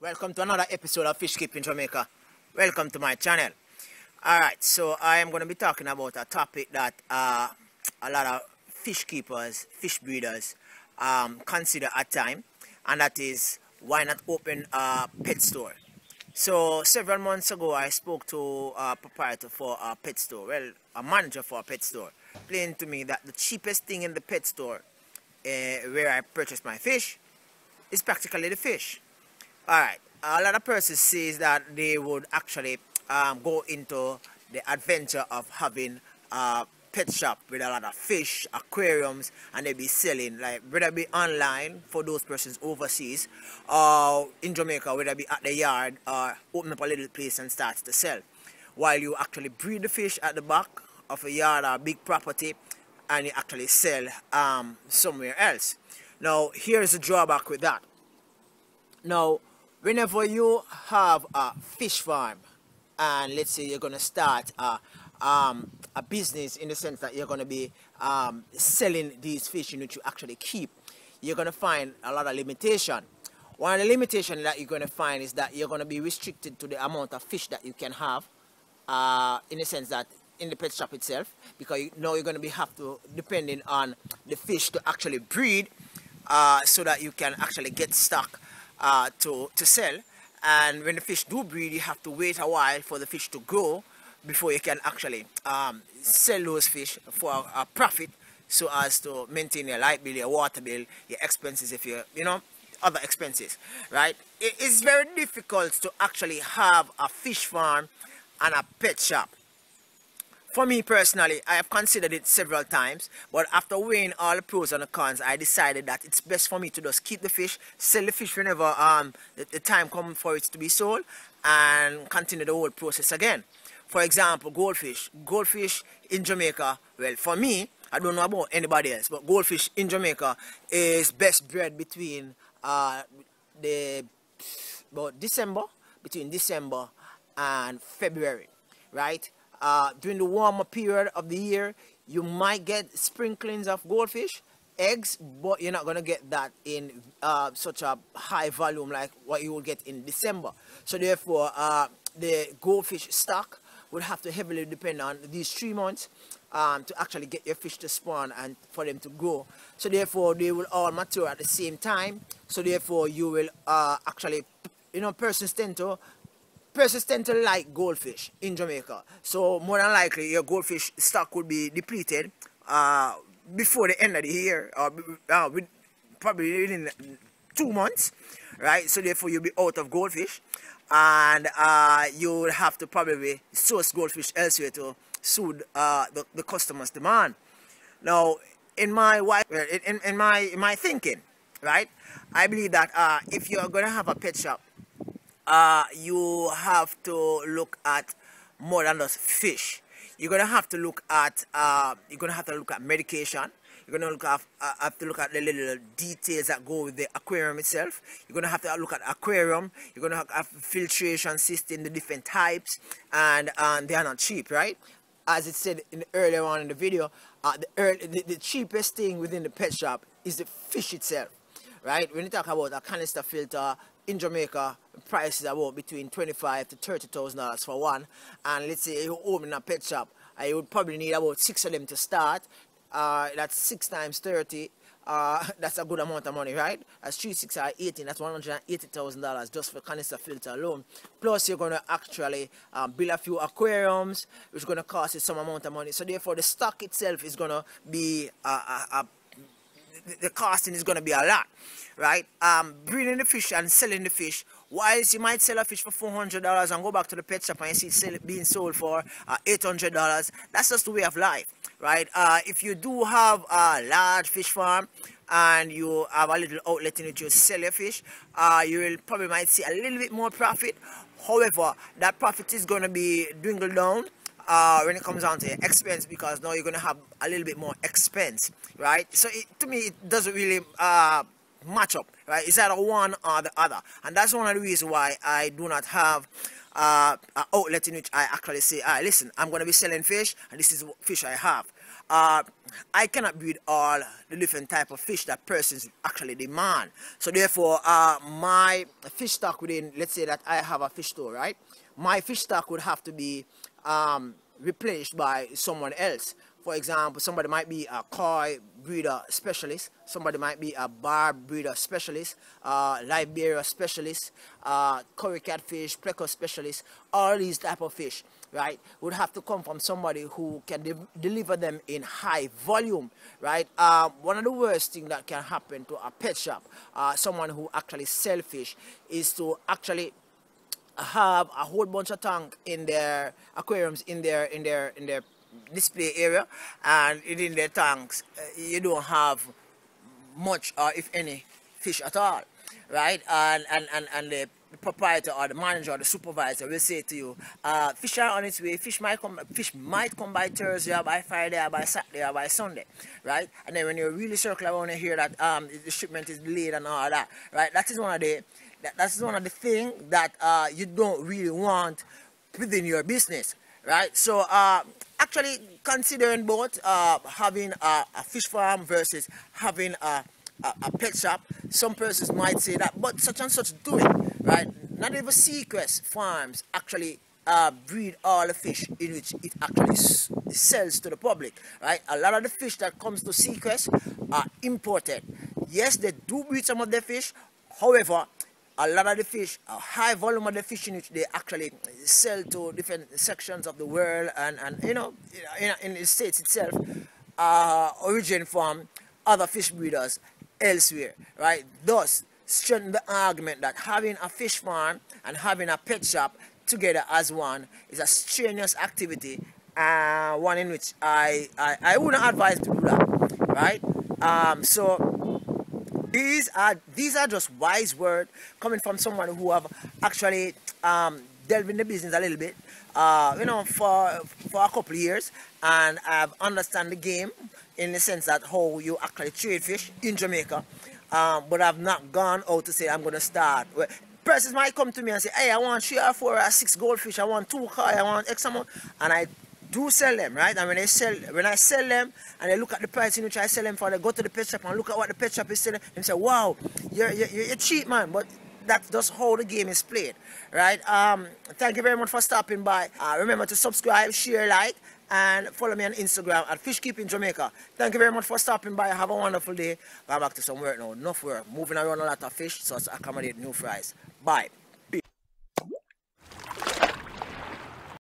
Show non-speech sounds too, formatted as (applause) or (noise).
Welcome to another episode of Fish Keeping Jamaica. Welcome to my channel. Alright, so I am going to be talking about a topic that uh, a lot of fish keepers, fish breeders um, consider at time and that is why not open a pet store. So several months ago I spoke to a proprietor for a pet store, well a manager for a pet store, explained to me that the cheapest thing in the pet store uh, where I purchased my fish is practically the fish. Alright, a lot of persons says that they would actually um, go into the adventure of having a pet shop with a lot of fish, aquariums, and they'd be selling, like whether it be online for those persons overseas, or in Jamaica, whether it be at the yard, or open up a little place and start to sell. While you actually breed the fish at the back of a yard or a big property, and you actually sell um, somewhere else. Now, here's the drawback with that. Now, whenever you have a fish farm, and let's say you're going to start a, um, a business in the sense that you're going to be um, selling these fish you which to actually keep, you're going to find a lot of limitation. One of the limitations that you're going to find is that you're going to be restricted to the amount of fish that you can have, uh, in the sense that in the pet shop itself, because you know you're going to be have to depending on the fish to actually breed, uh, so that you can actually get stock uh, to to sell and when the fish do breed you have to wait a while for the fish to grow before you can actually um, sell those fish for a, a, profit so as to maintain your light bill, your water bill, your expenses if you, you know, other expenses, right? It is very difficult to actually have a fish farm and a pet shop for me personally, I have considered it several times, but after weighing all the pros and the cons, I decided that it's best for me to just keep the fish, sell the fish whenever um, the, the time comes for it to be sold, and continue the whole process again. For example, goldfish. Goldfish in Jamaica, well, for me, I don't know about anybody else, but goldfish in Jamaica is best bred between uh, the about December, between December and February, right? Uh, during the warmer period of the year, you might get sprinklings of goldfish, eggs, but you're not going to get that in uh, such a high volume like what you will get in December. So therefore, uh, the goldfish stock would have to heavily depend on these three months um, to actually get your fish to spawn and for them to grow. So therefore, they will all mature at the same time. So therefore, you will uh, actually, you know, persons tend to persistent to like goldfish in Jamaica. So more than likely your goldfish stock will be depleted uh, before the end of the year or uh, with, probably within two months, right? So therefore you'll be out of goldfish and uh, you'll have to probably source goldfish elsewhere to suit uh, the, the customer's demand. Now, in my in, in my in my thinking, right, I believe that uh, if you're gonna have a pet shop uh, you have to look at more than just fish. You're gonna have to look at uh, you're gonna have to look at medication. You're gonna look at, uh, have to look at the little details that go with the aquarium itself. You're gonna have to look at aquarium. You're gonna have, have filtration system, the different types, and and they are not cheap, right? As it said in earlier on in the video, uh, the, early, the, the cheapest thing within the pet shop is the fish itself, right? When you talk about a canister filter, in Jamaica, prices are about between twenty-five to thirty thousand dollars for one. And let's say you open a pet shop, uh, you would probably need about six of them to start. Uh, that's six times thirty. Uh, (laughs) that's a good amount of money, right? That's three six or eighteen. That's one hundred and eighty thousand dollars just for canister filter alone. Plus, you're gonna actually um, build a few aquariums, which is gonna cost you some amount of money. So therefore, the stock itself is gonna be a, a, a the costing is going to be a lot, right? Um, breeding the fish and selling the fish. Whilst you might sell a fish for $400 and go back to the pet shop and see it being sold for uh, $800, that's just the way of life, right? Uh, if you do have a large fish farm and you have a little outlet in which you sell your fish, uh, you will probably might see a little bit more profit. However, that profit is going to be dwindled down uh, when it comes down to your expense because now you're going to have a little bit more expense, right? So it, to me, it doesn't really uh, match up, right? It's either one or the other. And that's one of the reasons why I do not have uh, an outlet in which I actually say, right, listen, I'm going to be selling fish, and this is what fish I have. Uh, I cannot breed all the different type of fish that persons actually demand. So therefore, uh, my fish stock within, let's say that I have a fish store, right? My fish stock would have to be um, replaced by someone else. For example, somebody might be a koi breeder specialist, somebody might be a barb breeder specialist, uh, livebearer specialist, uh, cory catfish, pleco specialist, all these type of fish, right, would have to come from somebody who can de deliver them in high volume, right. Uh, one of the worst things that can happen to a pet shop, uh, someone who actually sell fish, is to actually have a whole bunch of tank in their aquariums in their in their in their display area and in their tanks. Uh, you don't have much or if any fish at all right? And and and, and the proprietor or the manager or the supervisor will say to you uh, fish are on its way. Fish might come fish might come by Thursday or by Friday or by Saturday or by Sunday right? And then when you really circle around and hear that um, the shipment is delayed and all that right? That is one of the that, that's one of the things that uh, you don't really want within your business right so uh, actually considering both uh, having a, a, fish farm versus having a, a, a, pet shop. Some persons might say that, but such and such do it, right? Not even Segrest farms actually uh, breed all the fish in which it actually sells to the public, right? A lot of the fish that comes to Segrest are imported. Yes, they do breed some of the fish, however, a lot of the fish, a high volume of the fish in which they actually sell to different sections of the world and, and you know, in, in the States itself, uh, origin from other fish breeders elsewhere, right? Thus, strengthen the argument that having a fish farm and having a pet shop together as one is a strenuous activity, uh, one in which I, I, I wouldn't advise to do that, right? Um, so these are these are just wise words coming from someone who have actually um, delved in the business a little bit, uh, you know, for for a couple years, and I've understand the game in the sense that how you actually trade fish in Jamaica, um, but I've not gone out to say I'm going to start. Persons might come to me and say, hey, I want three or four or six goldfish, I want two koi, I want X amount, and I do sell them, right? And when they sell, when I sell them, and they look at the price in which I sell them for, they go to the pet shop and look at what the pet shop is selling, and say, "Wow, you're you're, you're cheap, man." But that's just how the game is played, right? Um, thank you very much for stopping by. Uh, remember to subscribe, share, like, and follow me on Instagram at Fishkeeping Jamaica. Thank you very much for stopping by. Have a wonderful day. Going back to some work now. Enough work. Moving around a lot of fish so to accommodate new fries. Bye.